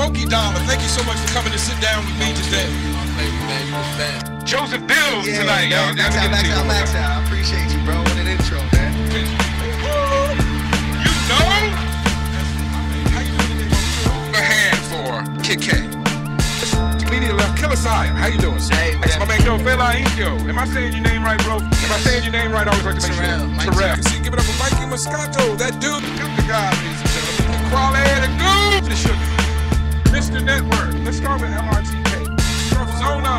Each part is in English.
Smokey Dollar, thank you so much for coming to sit down with me today. Joseph Bills tonight, y'all. Max out, max out, max out. I appreciate you, bro. What an intro, man. You know? How you doing A hand for Kit Kat. Comedian left Killer Sire. How you doing, sir? Hey, That's my man. man, Joe Fela Inkyo. Am I saying your name right, bro? Am I saying your name right? I always like to make Terrell, sure. Mike Terrell. Terrell. See, give it up for Mikey Moscato. That dude, dude the guy, ladies and gentlemen. Crawl ahead and go. The sugar. Mr. Network. Let's start with MRTK. Zona.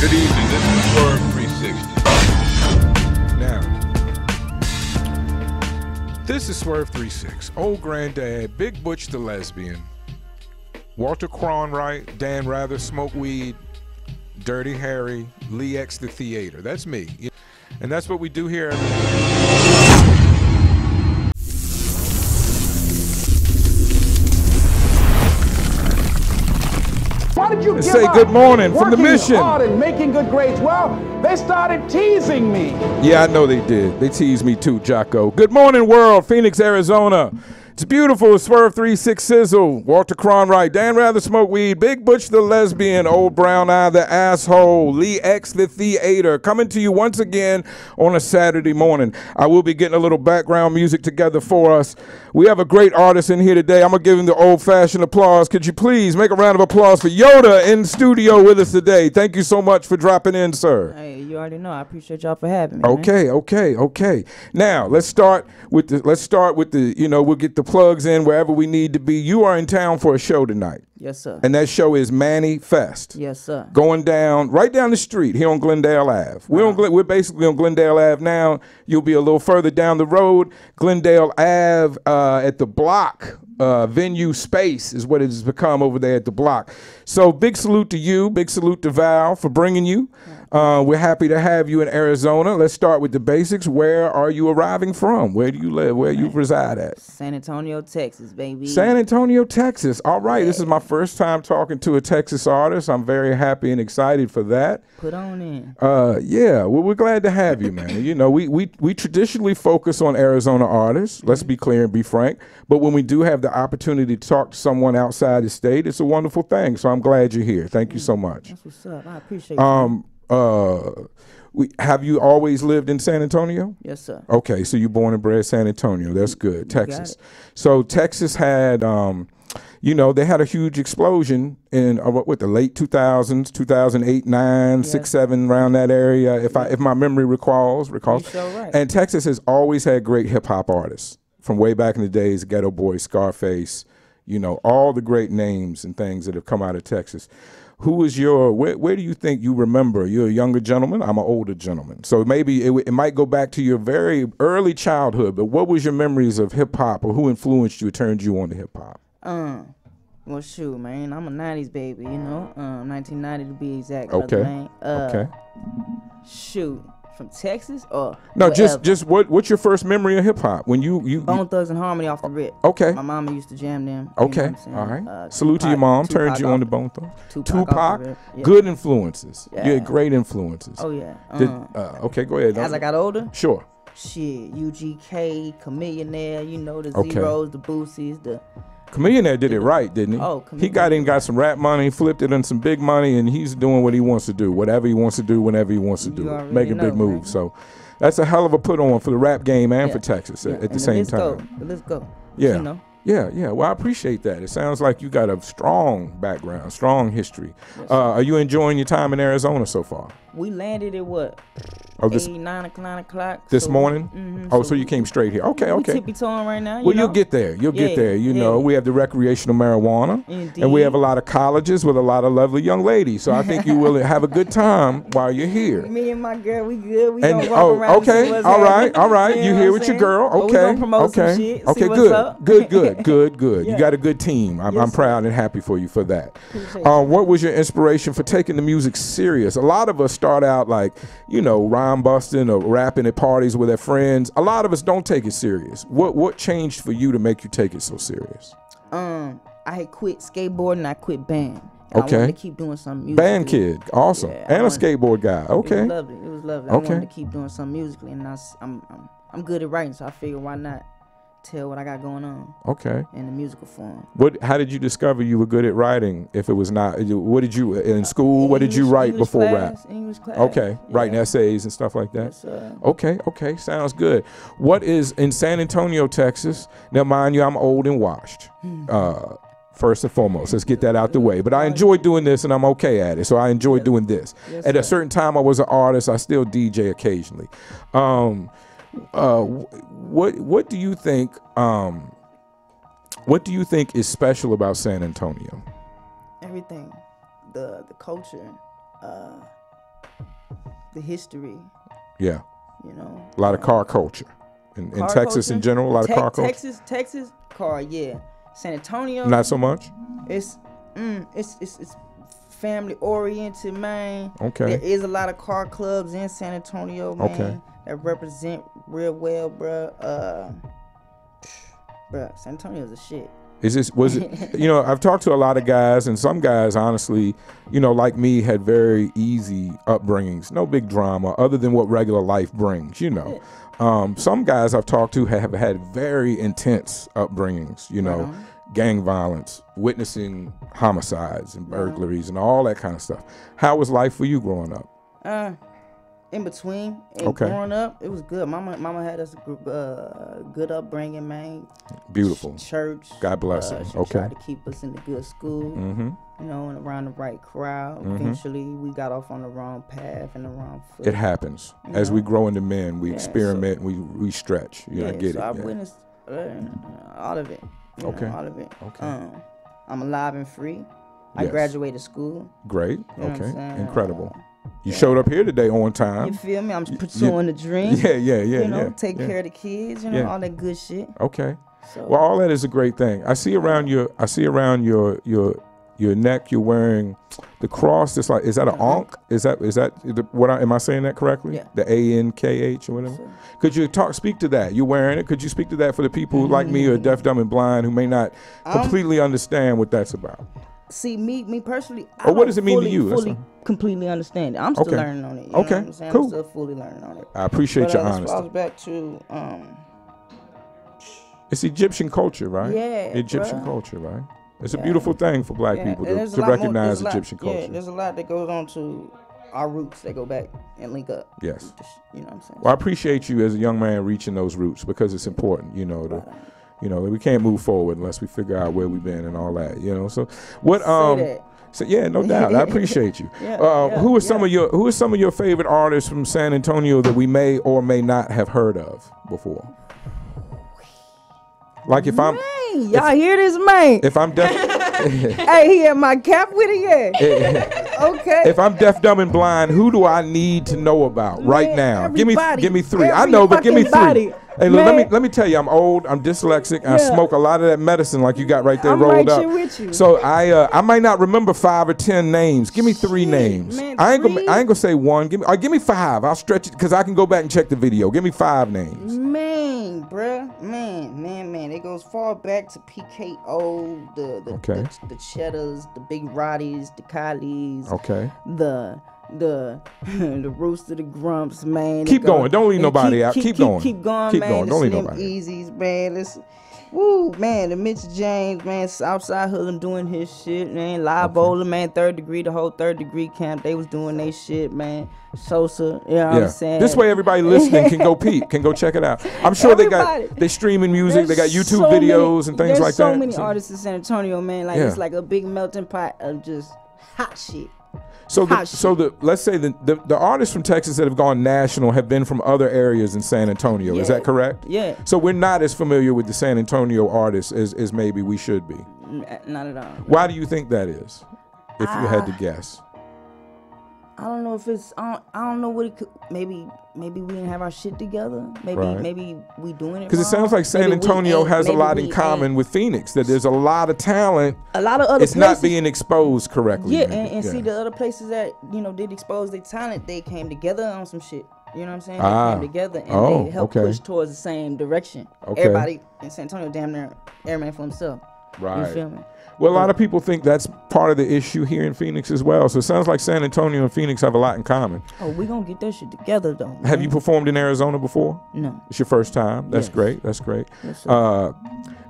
Good evening. This is Swerve 360. Now, this is Swerve 36. Old Granddad, Big Butch the Lesbian, Walter Cronwright, Dan Rather, Smoke Weed, Dirty Harry, Lee X the Theater. That's me. And that's what we do here. Why did you Let's give say up? good morning from the mission. hard and making good grades. Well, they started teasing me. Yeah, I know they did. They teased me too, Jocko. Good morning, world. Phoenix, Arizona. It's beautiful. Swerve 36 Sizzle. Walter Cronwright. Dan Rather Smoke Weed. Big Butch the Lesbian. Old Brown Eye the Asshole. Lee X the Theater. Coming to you once again on a Saturday morning. I will be getting a little background music together for us. We have a great artist in here today. I'm going to give him the old fashioned applause. Could you please make a round of applause for Yoda in studio with us today? Thank you so much for dropping in, sir. Hey, you already know. I appreciate y'all for having me. man. Okay, okay, okay. Now let's start with the let's start with the you know we'll get the plugs in wherever we need to be. You are in town for a show tonight, Yes, sir. and that show is Manifest. yes, sir. Going down right down the street here on Glendale Ave. We're on Glen, we're basically on Glendale Ave now. You'll be a little further down the road. Glendale Ave uh, at the block. Uh, venue space is what it has become over there at the block. So big salute to you, big salute to Val for bringing you. Uh, we're happy to have you in Arizona. Let's start with the basics. Where are you arriving from? Where do you live? Where you reside at? San Antonio, Texas, baby. San Antonio, Texas. All right, this is my first time talking to a Texas artist. I'm very happy and excited for that. Put on in. Uh, yeah, well, we're glad to have you, man. you know, we, we we traditionally focus on Arizona artists. Let's be clear and be frank. But when we do have the opportunity to talk to someone outside the state, it's a wonderful thing. So I'm glad you're here. Thank you so much. That's what's up. I appreciate you. Um, uh, we have you always lived in San Antonio? Yes, sir. Okay, so you're born and bred San Antonio. That's good. Texas. So Texas had, um, you know, they had a huge explosion in uh, what, what the late 2000s, 2008, 9, 6, 7, around that area. If I if my memory recalls, recalls. Sure right. And Texas has always had great hip hop artists from way back in the days. Geto Boy, Scarface, you know, all the great names and things that have come out of Texas. Who was your? Where, where do you think you remember? You're a younger gentleman. I'm an older gentleman. So maybe it, it might go back to your very early childhood. But what was your memories of hip hop, or who influenced you, turned you on to hip hop? Um, well, shoot, man. I'm a '90s baby, you know. Um, 1990 to be exact. brother Okay. man. Uh, Okay. Shoot, from Texas or No, just wherever. just what what's your first memory of hip hop when you you, you Bone Thugs-n-Harmony off the rip. okay My mama used to jam them. you okay what I'm saying? all right Uh, salute to your mom Tupac turned you on to the- Bone Thugs Tupac Tupac yeah. good influences you Yeah. had great influences Oh yeah. Did- Um, uh, okay go ahead as I got older, sure shit, UGK, Chamillionaire, you know the Okay. Z-Ros, the Boosies, the Chamillionaire did it right, didn't he? Oh, he got in, got some rap money, flipped it in some big money, and he's doing what he wants to do, whatever he wants to do, whenever he wants to do it, making big moves. So that's a hell of a put on for the rap game and Yeah. for Texas yeah, at, at the and same time. Go. The list go. Yeah. You know. Yeah, yeah. Well, I appreciate that. It sounds like you got a strong background, strong history. Uh, are you enjoying your time in Arizona so far? We landed at what? Oh, this Eight, nine o'clock, this so- morning? Mhm, Oh, so you came straight here. Okay, okay. tippy toeing right now. You Well, know? you'll get there. You'll get there. You know, we have the recreational marijuana, and we have a lot of colleges with a lot of lovely young ladies. So I think you will have a good time while you're here. Me and my girl, we good. We And gonna walk oh, around okay, all right, all right. You You know here with your girl? But Okay, we gonna promote some okay, shit, okay. what's Good, up. good, good, good, good. You Yeah. got a good team. I'm, I'm proud and happy for you for that. Uh, what was your inspiration for taking the music serious? A lot of us start out like, you know, rhyme busting or rapping at parties with their friends. A lot of us don't take it serious. What what changed for you to make you take it so serious? Um, I had quit skateboarding. I quit band, Okay. I wanted to keep doing something music. Band kid, awesome, Yeah, and a wanted- skateboard guy. It Okay, was lovely. It was lovely. Okay. I wanted to keep doing something musically, and I, I'm, I'm I'm good at writing, so I figured why not tell what I got going on okay. in the musical form. What? How did you discover you were good at writing? If it was not, what did you in school? What did you write English before class, rap? English class. Okay, writing essays and stuff like that. Yes, sir. Okay, okay, sounds good. What is in San Antonio, Texas? Now, mind you, I'm old and washed. Uh, first and foremost, let's get that out the way. But I enjoy doing this, and I'm okay at it. So I enjoy doing this. Yes, at a certain time, I was an artist. I still DJ occasionally. Um, uh, what What do you think? Um, what do you think is special about San Antonio? Everything, the the culture, uh, the history. Yeah, You know, a lot of car culture. In, in Car Texas in general, a lot of car culture. Texas, Texas car, yeah. San Antonio, Not so much. It's mm, it's it's it's family oriented, man. Okay. There is a lot of car clubs in San Antonio, man, Okay. that represent real well, bruh. Uh, bruh, San Antonio's a shit. Is this was it? You know, I've talked to a lot of guys, and some guys, honestly, you know, like me, had very easy upbringings, no big drama, other than what regular life brings. You know, um, some guys I've talked to have had very intense upbringings. You know, gang violence, witnessing homicides and burglaries, and all that kind of stuff. How was life for you growing up? Uh, in between, and Okay. growing up, it was good. Mama, mama had us a uh, good upbringing, man. Beautiful. Church. God bless uh. Okay. tried to keep us in the good school. Mm-hmm. you know, and around the right crowd. Eventually, we got off on the wrong path and the wrong foot. It happens as we grow into men. We Yeah, so- experiment. we we stretch. Yeah, I get so it. I've yeah. witnessed uh, all of it. you know, Okay. all of it. Okay. Um, I'm alive and free. I graduated school. Great. You know okay. Incredible. You showed up here today on time. You feel me? I'm pursuing the dream. Yeah, yeah, yeah, You know, yeah. take yeah. care of the kids. You know, Yeah. all that good shit. Okay. So Well, all that is a great thing. I see around your, I see around your your your neck. You're wearing the cross. It's like, is that an ankh? Is that is that the, what? I, am I saying that correctly? Yeah. The A N K H or whatever. Sir. Could you talk, speak to that? You're wearing it. Could you speak to that for the people who, like me, are deaf, dumb, and blind, who may not Um, completely understand what that's about? See me, me personally. I Or what does it mean to you? Fully, completely understand it. I'm still Okay. learning on it. You know Okay, I'm cool. I'm still fully learning on it. I appreciate But your uh, honesty. far as back to um, It's Egyptian culture, right? Yeah, Egyptian bruh. culture, right? It's a beautiful thing for black Yeah, people to, to more- recognize there's a lot- Egyptian Yeah, culture. there's a lot that goes on to our roots that go back and link up. Yes. You know what I'm saying? Well, I appreciate you as a young man reaching those roots because it's important, you know, to, you know, we can't move forward unless we figure out where we've been and all that, you know. So, what? Um, so yeah, no doubt, I appreciate you. Yeah, uh, yeah, who are some yeah. of your Who are some of your favorite artists from San Antonio that we may or may not have heard of before? Like if I'm y'all hear this, man? if I'm deaf hey, he had my cap with it, yeah. okay. if I'm deaf, dumb, and blind, who do I need to know about right now? Give me give me three. I know, but give me three. body. Hey, look, let me let me tell you, I'm old. I'm dyslexic. I Yeah. smoke a lot of that medicine, like you got right there I'm rolled right up. with you. So I uh, I might not remember five or ten names. Give me three Shit, names. man, I ain't gonna? I ain't gonna say one. Give me uh, give me five. I'll stretch it because I can go back and check the video. Give me five names. Man, bruh, man, man, man. It goes far back to PKO, the the, Okay. the, the Cheddars, the Big Roddies, the Kylies, Okay. the the the Rooster, the Grumps, man. Keep go- going. Don't leave nobody out. Keep going. Keep going, Keep man. going. Don't leave nobody. Easies, man. Listen. Woo, man, the Mitch James, man, Southside Hoodlum doing his shit, man. Live Bowler, man, third degree, the whole third degree camp, they was doing their shit, man. Sosa, you know what Yeah. I'm saying? This way, everybody listening can go peep, can go check it out. I'm sure they got they streaming music, they got YouTube so many- videos and things there's like so that. many artists in San Antonio, man. Like Yeah. it's like a big melting pot of just hot shit. So the, so the let's say the, the the artists from Texas that have gone national have been from other areas in San Antonio. Is that correct? Yeah, So we're not as familiar with the San Antonio artists as, as maybe we should be. not at all. Why do you think that is? If you had to guess. I don't know if it's I don't, I don't know what it could maybe maybe we didn't have our shit together. Maybe Right. maybe we doing it Because it sounds like San Maybe Antonio has a lot in common ain't- with Phoenix. That there's a lot of talent. a lot of other It's places. not being exposed correctly. yeah, and, and see the other places that you know did expose their talent, they came together on some shit. You know what I'm saying? They Ah. came together and Oh, they helped okay. push towards the same direction. Okay. Everybody in San Antonio, damn near every man for himself. Right. You feel me? Well, a lot of people think that's part of the issue here in Phoenix as well. So it sounds like San Antonio and Phoenix have a lot in common. Oh, we gonna get that shit together though. Have you performed in Arizona before? No. It's your first time. That's Yes. great. That's great. Yes, uh,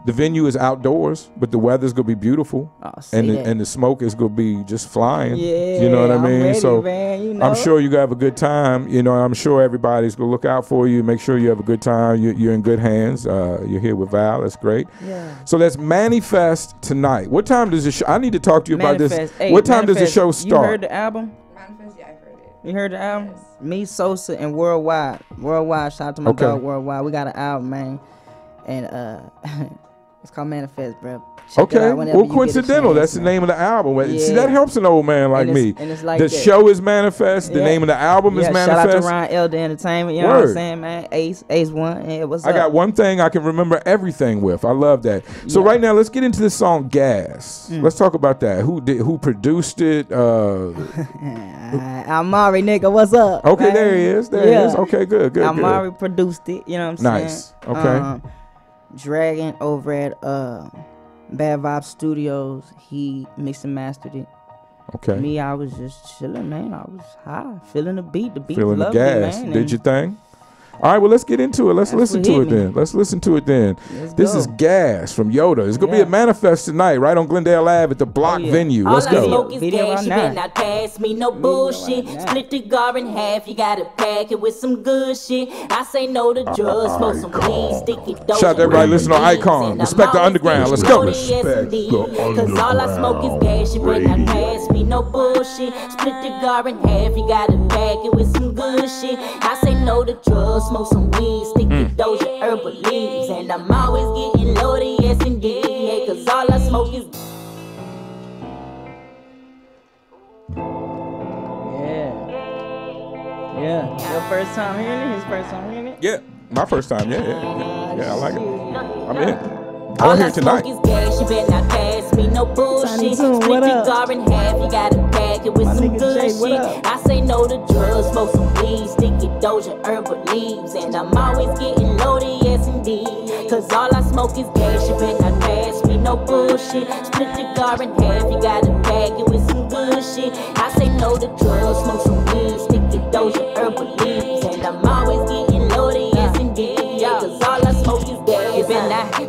the venue is outdoors, but the weather's gonna be beautiful, Oh, and the, that. and the smoke is gonna be just flying. Yeah, you know what I I'm mean. ready, so man, you I'm sure you gonna have a good time. You know, I'm sure everybody's gonna look out for you. Make sure you have a good time. You, you're in good hands. Uh, you're here with Val. That's great. Yeah. So let's manifest tonight. What time does the show? I need to talk to you about Manifest. this. Hey, what time does the Manifest, show You heard the album? Manifest, yeah, I've heard it. You heard the album? Me, Sosa, and Worldwide. Worldwide. Shout out to my Okay. dog Worldwide. We got an album, man, and uh, it's called Manifest, bro. Check Okay. Well, you get a coincidental. That's the name of the album. See, that helps an old man like me. and it's like the that. show is manifest. The name of the album Yeah, is shout out manifest. to Ron Elder Entertainment. You know what I'm saying, man? Ace, Ace One. Yeah, what's I up? got one thing I can remember everything with. I love that. So Yeah. Mm. right now, let's get into the song "Gas." Let's talk about that. Who did? Who produced it? Uh, Uh, Amari, nigga, what's up? okay, man? there he is. There he is. Okay, good, good, Amari good. produced it. You know what I'm Nice. saying? Nice. Okay. Um, Dragon over at uh, Bad Vibe Studios. He mixed and mastered it. Okay, Me, I was just chilling, man. I was high, feeling the beat. The beat feeling the gas. man. Did and your thing. All right, well, let's get into it. Let's That's listen to it me. then. Let's listen to it then. Let's this go. is Gas from Yoda. It's gonna be a manifest tonight, right on Glendale Ave at the oh, Block yeah. venue. All Let's I go. smoke is Video gas, ah, right you better not pass me no bullshit. Split the gar in half, you gotta pack it with some good shit. I say no to drugs, smoke some weed, sticky dope. Shout out to everybody listening on Icon. Respect the underground. Let's go. Respect Cause all I smoke is gas, you better not pass me no bullshit. Split the gar in half, you gotta pack it with some good shit. I say no to drugs, smoke some weed, sticky Mm. doja, herbal leaves. And I'm always getting loaded, yes indeed. Yeah, cause all I smoke is Yeah. Yeah. Your first time hearing it? His first time hearing it? Yeah, my first time. Yeah, yeah, yeah. Yeah, I like it. I'm in. I All want to I tonight. smoke is gas, you better not pass me no bullshit. Split what the gar in half, you gotta pack it with My some good Jay, shit. I say no to drugs, smoke some weed, sticky doja, herbal leaves. And I'm always getting loaded, yes indeed. Cause all I smoke is gas, you better not pass me no bullshit. Split the gar in half, you gotta pack it with some good shit. I say no to drugs, smoke some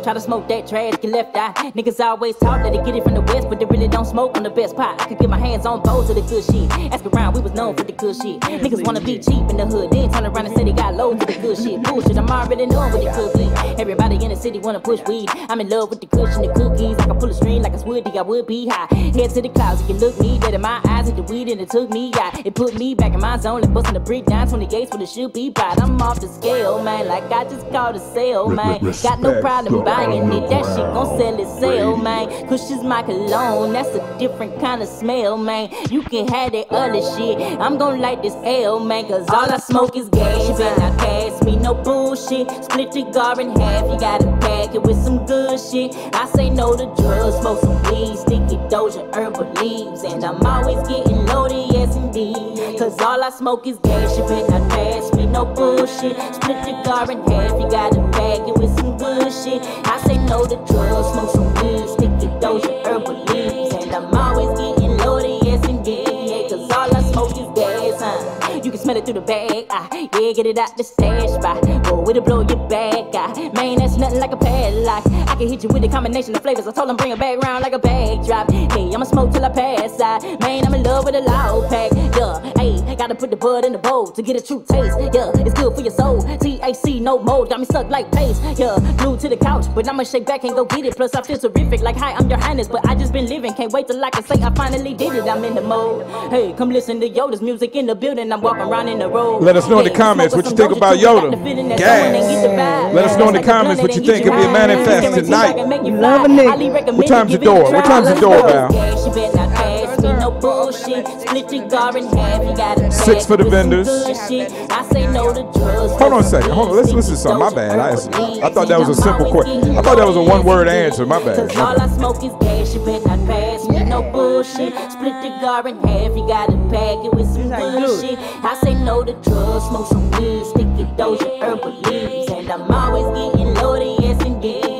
try to smoke that trash, get left eye. Niggas always talk that they get it from the west, but they really don't smoke on the best pot. I could get my hands on both of the good shit. Ask around, we was known for the good shit. Niggas wanna be cheap in the hood, then turn around and say they got loads of the good shit. Bullshit, I'm already knowing what it could be. Everybody in the city wanna push weed. I'm in love with the kush and the cookies. I can pull a string like it's woody, I would be high. Head to the clouds, you can look me dead in my eyes. Hit the weed and it took me out. It put me back in my zone, like busting the brick down 28 when it should be bright. I'm off the scale, man, like I just called a sale, man. Got no problem buying it, oh, that shit gon' sell itself, man. Kush she's my cologne, that's a different kind of smell, man. You can have that other shit. I'm gon' light this L, man, cause all I smoke is gas. You better not pass me no bullshit. Split the gar in half, you gotta pack it with some good shit. I say no to drugs, smoke some weed, sticky doja, herbal leaves. And I'm always getting loaded, yes indeed. Cause all I smoke is gas, you better not pass me no bullshit. Split the gar in half, you gotta pack it with some good. I say no to drugs, smoke some weed, sticky doja, smell it through the bag, ah, yeah, get it out the stash. Boy, it'll blow your back, ah. Man, that's nothing like a padlock. I can hit you with a combination of flavors. I told him bring it back round like a bag drop. Hey, I'ma smoke till I pass out. Man, I'm in love with a loud pack, yeah. Hey, gotta put the bud in the bowl to get a true taste, yeah. It's good for your soul. TAC, no mold, got me stuck like paste, yeah. Glued to the couch, but I'ma shake back and go get it. Plus, I feel terrific, like hi, I'm your highness, but I just been living. Can't wait till I can say I finally did it. I'm in the mode. Hey, come listen to Yoda's music in the building. I'm walking around the road. Let us know in the comments what you think about Yoda. the feeling that Gas. someone ain't get the vibe. Let us know in the It's like a comments what you think get of your high. manifest tonight. I can make you Love a nigga. What time's the give it a door? What time's the door, go. Val? Gas, you better not pass me no bullshit. Split the gar in half. You gotta Six for the vendors. good shit. I say no to drugs. Hold on a second. Hold on. Let's listen to something. My bad. I, I thought that was a simple question. I thought that was a one-word answer. My bad. Cause My all I bad. Smoke is gas, you better not pass me no bullshit. Split the gar in half, you gotta pack it with some This how you do good shit. I say no to drugs, smoke some weed, stick sticky doja, herbal leaves. And I'm always getting loaded, yes indeed.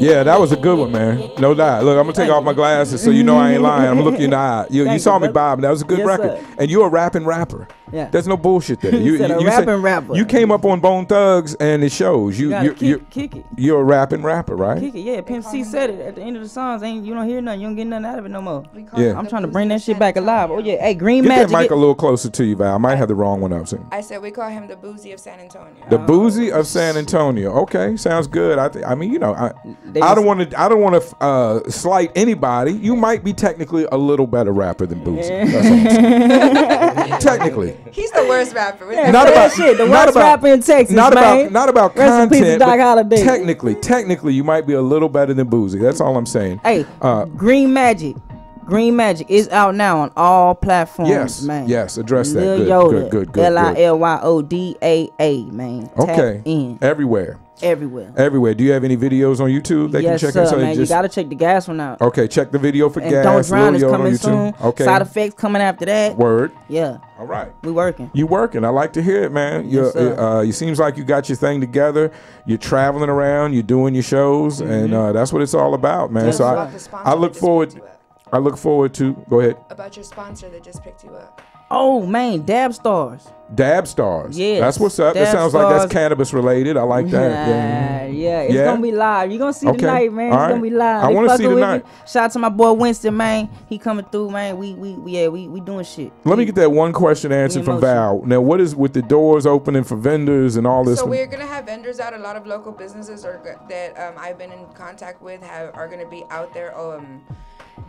Yeah, that was a good one, man. No doubt. Look, I'm gonna take off my glasses so you know I ain't lying. I'm gonna look you in the eye. You, you saw you, me brother. bob. That was a good Yes, record. sir. And you're a rapping rapper. Yeah. There's no bullshit there. He said a said- rapping rapper. You came up on Bone Thugs and it shows. You, You gotta you're, kick, you're, kick it. you're a rapping rapper, right? Kick it, yeah. Pimp C said it at the end of the songs. Ain't you don't hear nothing. You don't get nothing out of it no more. Yeah. I'm trying to bring that shit back alive. Oh yeah, hey, Green Get Magic. that mic a little closer to you, Val. I might have the wrong one up. soon. I said we call him the Boosie of San Antonio. The Boosie of San Antonio. Okay, sounds good. I th- I mean, you know, I, They I don't want to. I don't want to uh, slight anybody. You might be technically a little better rapper than Boosie. That's all I'm saying. technically, He's the worst rapper. Yeah, not about shit. The worst about- rapper in Texas, Not man. about not about Rest in peace content. Doc but Holliday. Technically, technically, you might be a little better than Boosie. That's all I'm saying. Hey, Uh, Green Magic. Green Magic is out now on all platforms, Yes, man. yes, address that. Lil Good, Yoda, good, good, good, L I L Y O D A A, man. okay, Tap in everywhere, everywhere. everywhere. Do you have any videos on YouTube they yes, can check? sir, in? So they man. You gotta check the gas one out. okay, check the video for and gas. Don't Drown Lil is Yoda on coming YouTube. soon. Okay, Side effects coming after that. word. Yeah, All right. we working. You working? I like to hear it, man. You, Yes, sir. uh, you seems like you got your thing together. You're traveling around. You're doing your shows, and uh, that's what it's all about, man. Mm-hmm. Yes, so. I, About the sponsor I look forward. picked. I look forward to. Go ahead. About your sponsor that just picked you up. Oh man, Dab Stars. Dab stars. Yeah. that's what's up. that Dab sounds like that's cannabis related. I like that. Yeah, Yeah. yeah, it's Yeah? gonna be live. You're gonna see Okay. tonight, man. All It's right. gonna be live. I They wanna see tonight. Shout out to my boy Winston, man. He coming through, man. We we, we yeah, we we doing shit. Let me get that one question answered from. Val. Now, what is with the doors opening for vendors and all this? So we're gonna have vendors out. A lot of local businesses are that um, I've been in contact with have are gonna be out there um,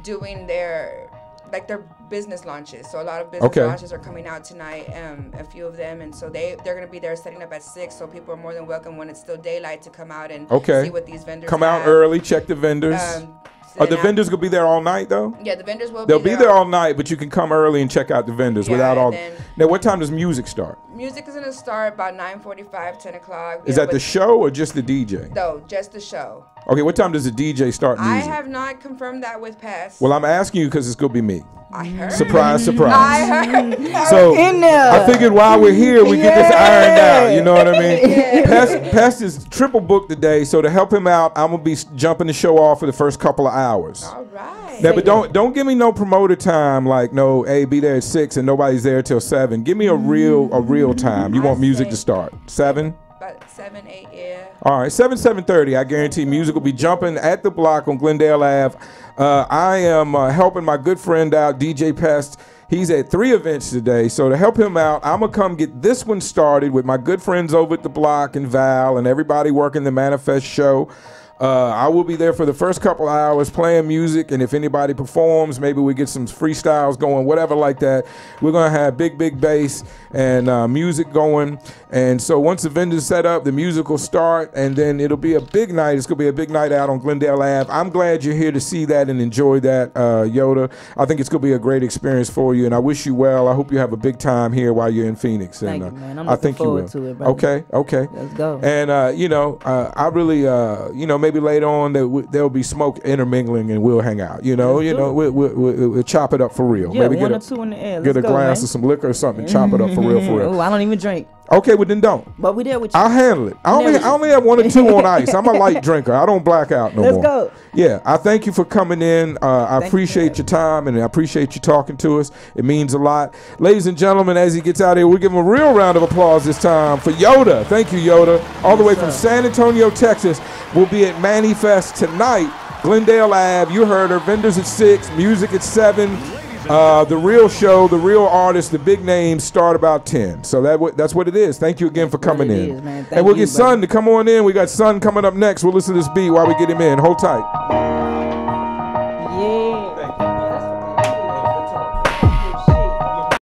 doing their like their business launches. So a lot of business Okay. launches are coming out tonight. Um, a few of them, and so they they're gonna be there setting up at six. So people are more than welcome when it's still daylight to come out and Okay. see what these vendors Come out have. early, check the vendors. Um, Are the vendors gonna be there all night though? Yeah, the vendors will. Be. They'll be be there all night, but you can come early and check out the vendors Yeah, without all. then- Now, what time does music start? Music is gonna start about 9:45, 10 o'clock. Is Yeah, that the show or just the DJ? No, just the show. Okay, what time does the DJ start I have not confirmed that with Pass. well, I'm asking you because it's gonna be me. I mm. heard. Surprise, surprise. I heard. So In there. I figured while we're here, we get this ironed out. You know what I mean? Past, Past is triple booked today, so to help him out, I'm gonna be jumping the show off for the first couple of hours. All right. Now, but don't don't give me no promoter time like no, hey, be there at six and nobody's there till seven. Give me a real a real time. You I want mm. music to start seven? About seven, eight, yeah. All right, seven seven thirty. I guarantee music will be jumping at the block on Glendale Ave. Uh, I am uh, helping my good friend out, DJ Pest. He's at three events today, so to help him out, I'm gonna come get this one started with my good friends over at the block and Val and everybody working the Manifest show. Uh, I will be there for the first couple hours playing music, and if anybody performs, maybe we get some freestyles going, whatever like that. We're gonna have big, big bass and uh, music going. And so once the vendors set up, the music will start, and then it'll be a big night. It's gonna be a big night out on Glendale Ave. I'm glad you're here to see that and enjoy that, uh, Yoda. I think it's gonna be a great experience for you, and I wish you well. I hope you have a big time here while you're in Phoenix. Thank and, you, uh, man. I'm I looking think you forward will. to it, brother. okay, okay. Let's go. And uh, you know, uh, I really, uh, you know, maybe later on there w- there'll be smoke intermingling, and we'll hang out. You know, Let's you know, we'll, we'll, we'll, we'll chop it up for real. Yeah, maybe one get or two in the air. a, Let's a go, glass man. of some liquor or something, and chop it up for real, for real. Oh, I don't even drink, Okay, well then don't. but we there with you. I'll handle it. I only, I only have one or two on ice. I'm a light drinker. I don't black out no more. Let's go. Yeah, I thank you for coming in. Uh, I Thank you. appreciate your time and I appreciate you talking to us. It means a lot. Ladies and gentlemen, as he gets out here, we give him a real round of applause this time for Yoda. Thank you, Yoda. All the way from San Antonio, Texas. We'll be at Manifest tonight. Glendale Ave. You heard her. Vendors at 6, music at 7. Uh, the real show, the real artists, the big names start about 10. So that w- that's what it is. Thank you again for That's what coming in. is, and we'll you, get Sun to come on in. We got Sun coming up next. We'll listen to this beat while we get him in. Hold tight.